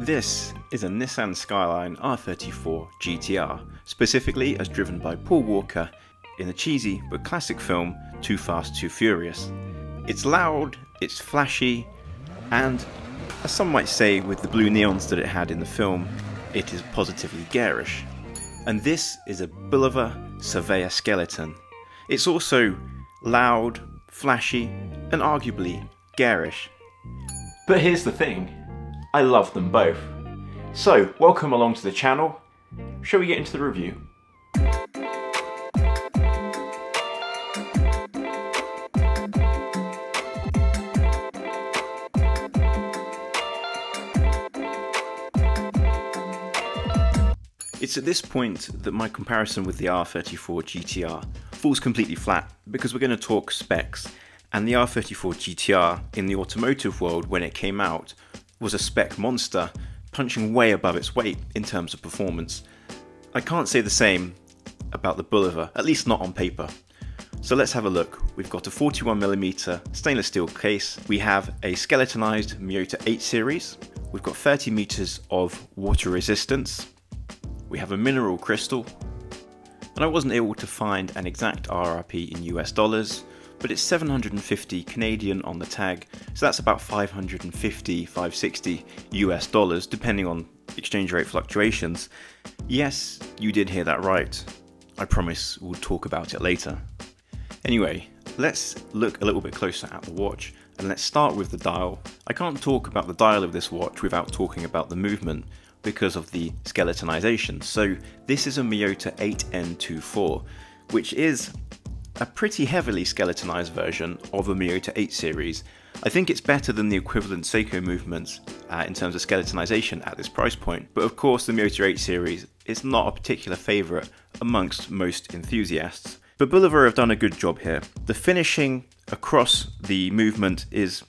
This is a Nissan Skyline R34 GTR, specifically as driven by Paul Walker in the cheesy but classic film Too Fast, Too Furious. It's loud, it's flashy, and as some might say with the blue neons that it had in the film, it is positively garish. And this is a Bulova Surveyor Skeleton. It's also loud, flashy, and arguably garish. But here's the thing, I love them both. So, welcome along to the channel. Shall we get into the review? It's at this point that my comparison with the R34 GTR falls completely flat because we're going to talk specs and the R34 GTR in the automotive world when it came out was a spec monster punching way above its weight in terms of performance. I can't say the same about the Bulova, at least not on paper. So let's have a look. We've got a 41mm stainless steel case, we have a skeletonized Miyota 8 series, we've got 30 meters of water resistance, we have a mineral crystal, and I wasn't able to find an exact RRP in US dollars, but it's 750 Canadian on the tag, so that's about 550, 560 US dollars, depending on exchange rate fluctuations. Yes, you did hear that right. I promise we'll talk about it later. Anyway, let's look a little bit closer at the watch, and let's start with the dial. I can't talk about the dial of this watch without talking about the movement, because of the skeletonization. So this is a Miyota 8N24, which is a pretty heavily skeletonized version of a Miyota 8 series. I think it's better than the equivalent Seiko movements uh, in terms of skeletonization at this price point, but of course the Miyota 8 series is not a particular favourite amongst most enthusiasts. But Bulova have done a good job here. The finishing across the movement is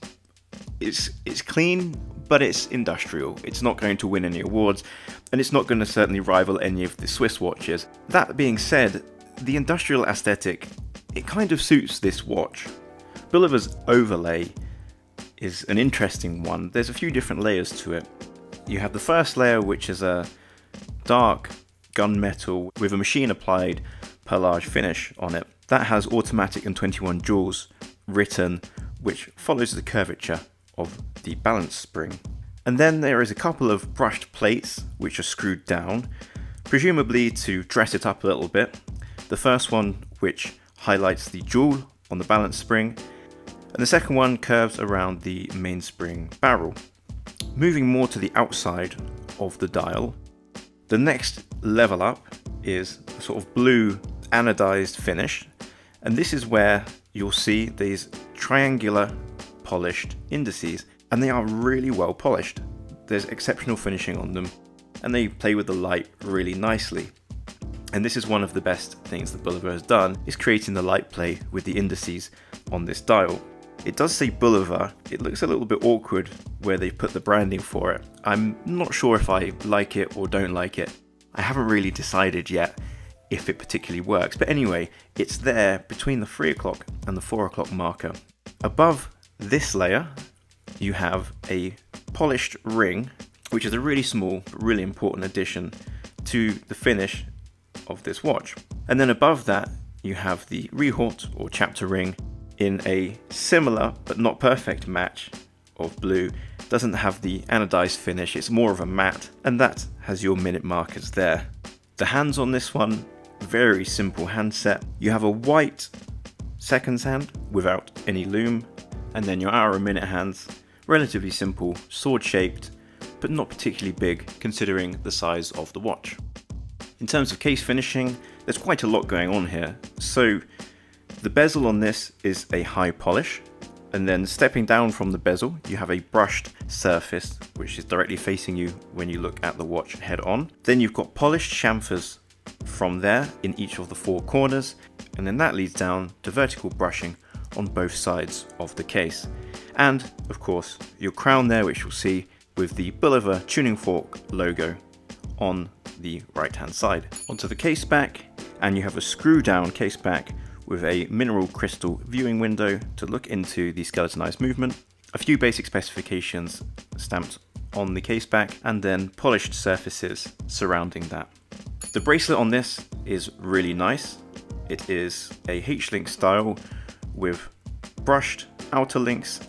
it's, it's clean but it's industrial. It's not going to win any awards, and it's not going to certainly rival any of the Swiss watches. That being said, the industrial aesthetic, it kind of suits this watch. Bulova's overlay is an interesting one. There's a few different layers to it. You have the first layer, which is a dark gunmetal with a machine applied perlage finish on it. That has automatic and 21 jewels written, which follows the curvature of the balance spring. And then there is a couple of brushed plates which are screwed down, presumably to dress it up a little bit. The first one which highlights the jewel on the balance spring, and the second one curves around the mainspring barrel. Moving more to the outside of the dial, the next level up is a sort of blue anodized finish, and this is where you'll see these triangular polished indices, and they are really well polished. There's exceptional finishing on them, and they play with the light really nicely. And this is one of the best things that Bulova has done, is creating the light play with the indices on this dial. It does say Bulova, it looks a little bit awkward where they put the branding for it. I'm not sure if I like it or don't like it. I haven't really decided yet if it particularly works, but anyway, it's there between the 3 o'clock and the 4 o'clock marker. Above this layer, you have a polished ring, which is a really small but really important addition to the finish of this watch. And then above that, you have the rehaut or chapter ring in a similar but not perfect match of blue. Doesn't have the anodized finish, it's more of a matte, and that has your minute markers there. The hands on this one, very simple handset. You have a white seconds hand without any lume, and then your hour and minute hands, relatively simple, sword shaped, but not particularly big considering the size of the watch. In terms of case finishing, there's quite a lot going on here. So the bezel on this is a high polish, and then stepping down from the bezel, you have a brushed surface, which is directly facing you when you look at the watch head on. Then you've got polished chamfers from there in each of the four corners, and then that leads down to vertical brushing on both sides of the case. And of course, your crown there, which you'll see with the Bulova tuning fork logo on the right hand side. Onto the case back, and you have a screw down case back with a mineral crystal viewing window to look into the skeletonized movement. A few basic specifications stamped on the case back and then polished surfaces surrounding that. The bracelet on this is really nice. It is a H-link style with brushed outer links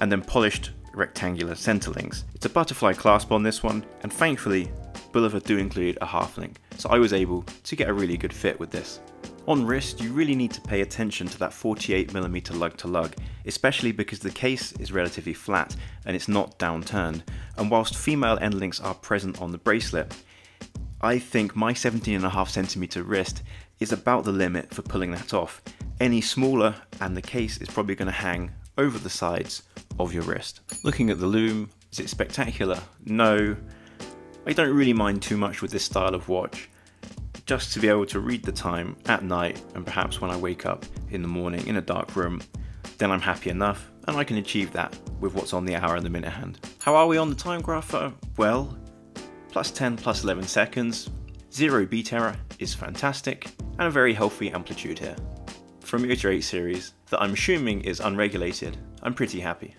and then polished rectangular center links. It's a butterfly clasp on this one and thankfully Bulova do include a half link so I was able to get a really good fit with this. On wrist, you really need to pay attention to that 48mm lug to lug, especially because the case is relatively flat and it's not downturned. And whilst female end links are present on the bracelet, I think my 17.5cm wrist is about the limit for pulling that off. Any smaller and the case is probably going to hang over the sides of your wrist. Looking at the lume, is it spectacular? No. I don't really mind too much with this style of watch just to be able to read the time at night and perhaps when I wake up in the morning in a dark room, then I'm happy enough and I can achieve that with what's on the hour and the minute hand. How are we on the time graph? Uh, well, plus 10 plus 11 seconds, zero beat error is fantastic, and a very healthy amplitude here. From Miyota 8 series that I'm assuming is unregulated, I'm pretty happy.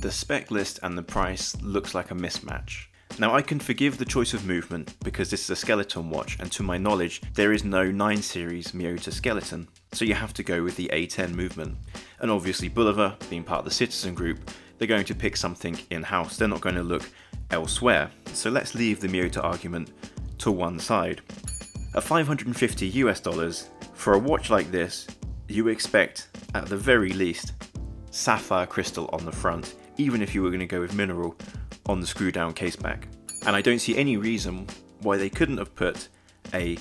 The spec list and the price looks like a mismatch. Now I can forgive the choice of movement because this is a skeleton watch and to my knowledge there is no 9 series Miyota skeleton, so you have to go with the A10 movement. And obviously Bulova, being part of the Citizen Group, they're going to pick something in-house, they're not going to look elsewhere. So let's leave the Miyota argument to one side. At 550 US dollars, for a watch like this, you expect, at the very least, sapphire crystal on the front even if you were going to go with mineral on the screw down case back. And I don't see any reason why they couldn't have put a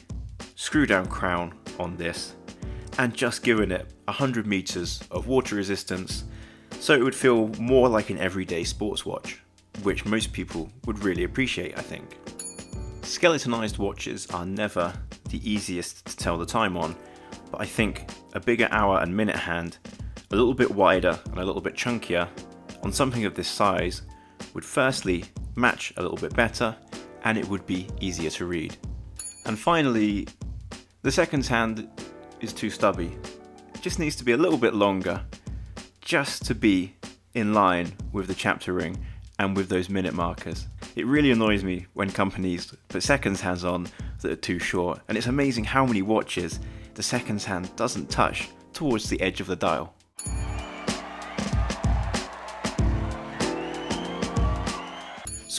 screw down crown on this and just given it 100 meters of water resistance so it would feel more like an everyday sports watch, which most people would really appreciate I think. Skeletonized watches are never the easiest to tell the time on, but I think a bigger hour and minute hand, a little bit wider and a little bit chunkier on something of this size would firstly match a little bit better and it would be easier to read. And finally, the seconds hand is too stubby. It just needs to be a little bit longer just to be in line with the chapter ring and with those minute markers. It really annoys me when companies put seconds hands on that are too short and it's amazing how many watches the seconds hand doesn't touch towards the edge of the dial.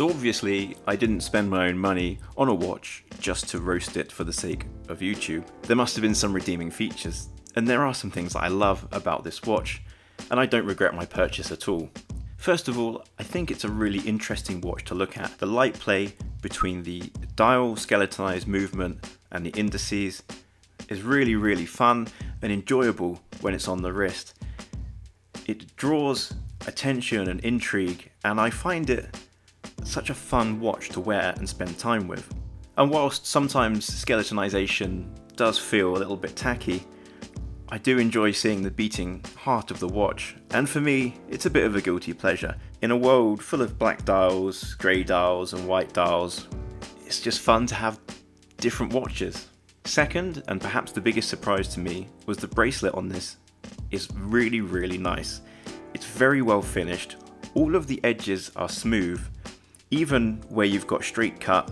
So obviously I didn't spend my own money on a watch just to roast it for the sake of YouTube. There must have been some redeeming features, and there are some things that I love about this watch, and I don't regret my purchase at all. First of all, I think it's a really interesting watch to look at. The light play between the dial skeletonized movement and the indices is really really fun and enjoyable when it's on the wrist. It draws attention and intrigue and I find it such a fun watch to wear and spend time with. And whilst sometimes skeletonization does feel a little bit tacky, I do enjoy seeing the beating heart of the watch, and for me, it's a bit of a guilty pleasure. In a world full of black dials, grey dials, and white dials, it's just fun to have different watches. Second, and perhaps the biggest surprise to me, was the bracelet on this is really, really nice. It's very well finished, all of the edges are smooth, even where you've got straight cut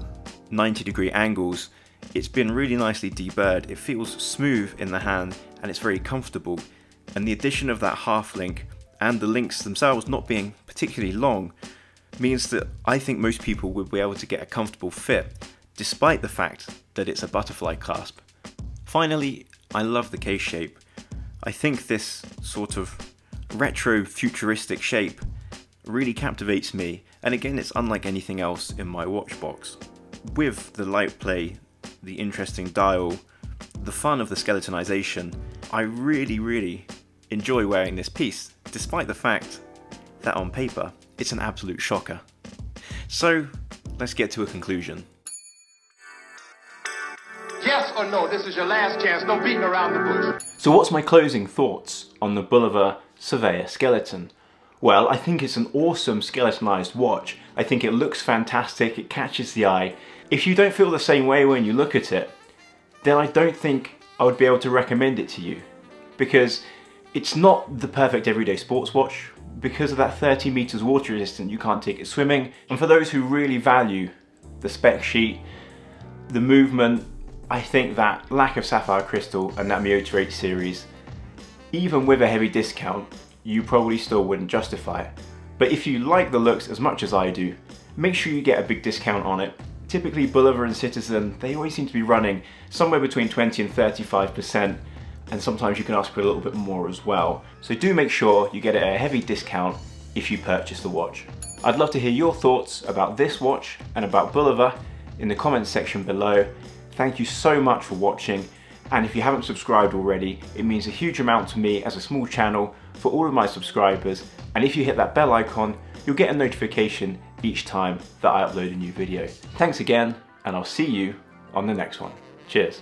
90 degree angles, it's been really nicely deburred. It feels smooth in the hand and it's very comfortable. And the addition of that half link and the links themselves not being particularly long means that I think most people would be able to get a comfortable fit despite the fact that it's a butterfly clasp. Finally, I love the case shape. I think this sort of retro futuristic shape really captivates me and again it's unlike anything else in my watch box. With the light play, the interesting dial, the fun of the skeletonization, I really really enjoy wearing this piece despite the fact that on paper it's an absolute shocker. So let's get to a conclusion. Yes or no, this is your last chance, no beating around the bush. So what's my closing thoughts on the Bulova Surveyor skeleton? Well, I think it's an awesome skeletonized watch. I think it looks fantastic, it catches the eye. If you don't feel the same way when you look at it, then I don't think I would be able to recommend it to you. Because It's not the perfect everyday sports watch. Because of that 30 meters water resistant, you can't take it swimming. And for those who really value the spec sheet, the movement, I think that lack of sapphire crystal and that Miyota 8 series, even with a heavy discount, you probably still wouldn't justify it. But if you like the looks as much as I do, make sure you get a big discount on it. Typically Bulova and Citizen, they always seem to be running somewhere between 20 and 35%, and sometimes you can ask for a little bit more as well. So do make sure you get a heavy discount if you purchase the watch. I'd love to hear your thoughts about this watch and about Bulova in the comments section below. Thank you so much for watching and if you haven't subscribed already, it means a huge amount to me as a small channel for all of my subscribers and if you hit that bell icon, you'll get a notification each time that I upload a new video. Thanks again and I'll see you on the next one. Cheers.